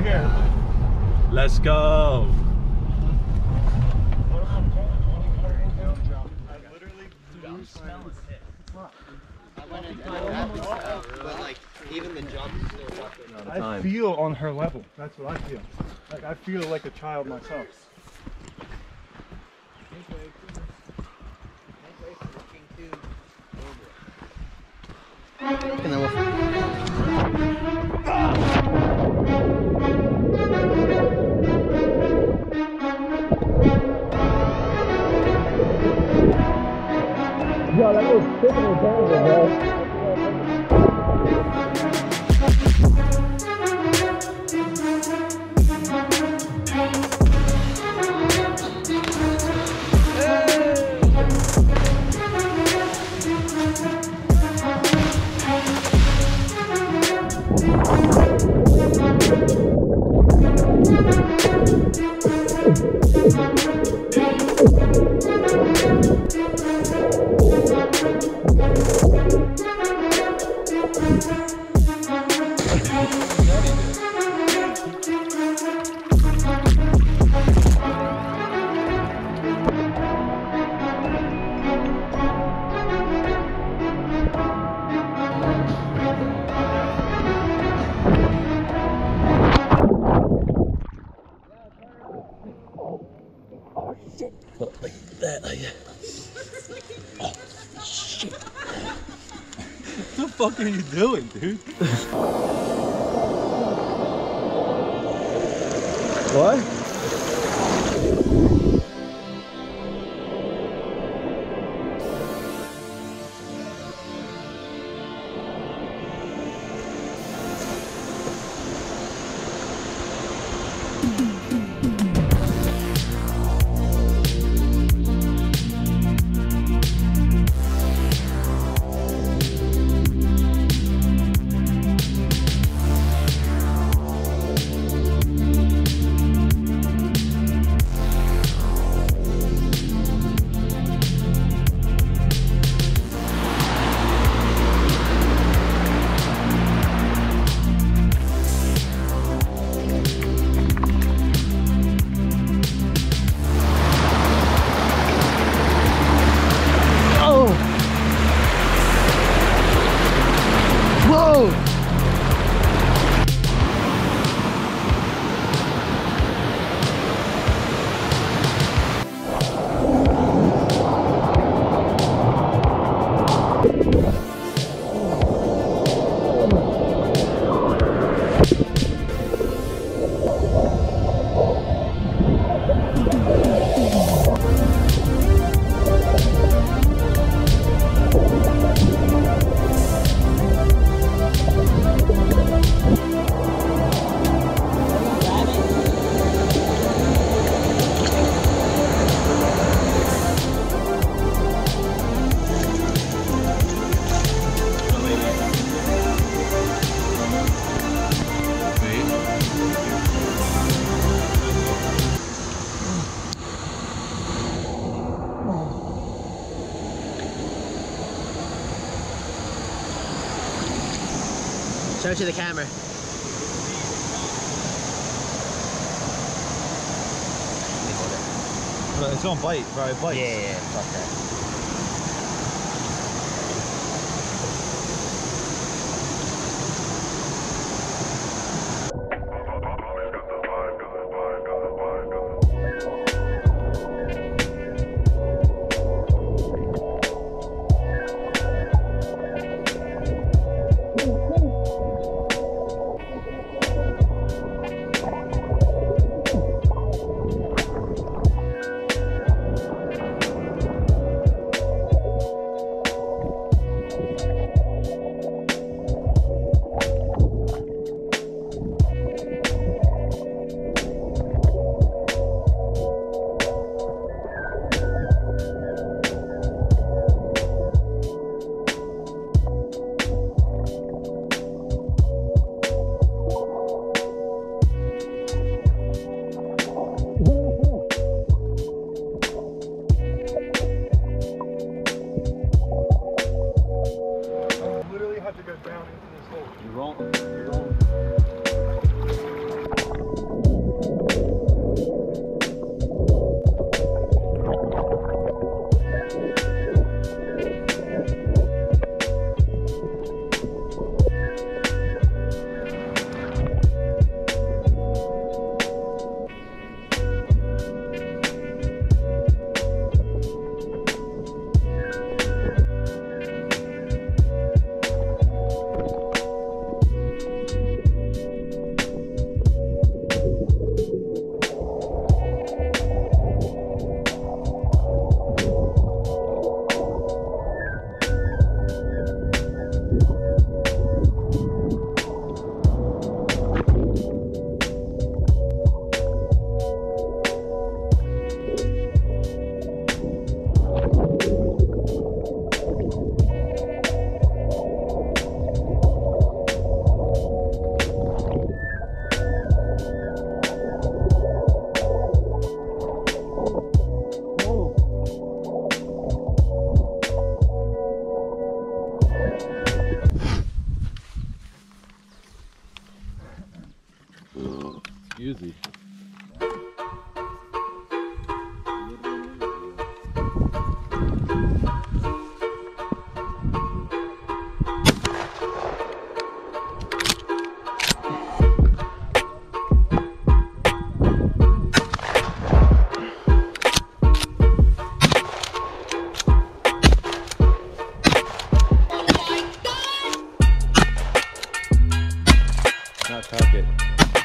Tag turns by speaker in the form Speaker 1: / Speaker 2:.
Speaker 1: Right here.
Speaker 2: Let's go.
Speaker 3: But like, even the jump is still fucking.
Speaker 1: I feel on her level. That's what I feel. Like I feel like a child myself.
Speaker 3: And then we'll
Speaker 2: What the fuck are you doing, dude?
Speaker 3: What? Show it to the camera.
Speaker 2: It's gonna bite, bro. It bites.
Speaker 3: Yeah, yeah, yeah, fuck that.
Speaker 2: Easy. Not it.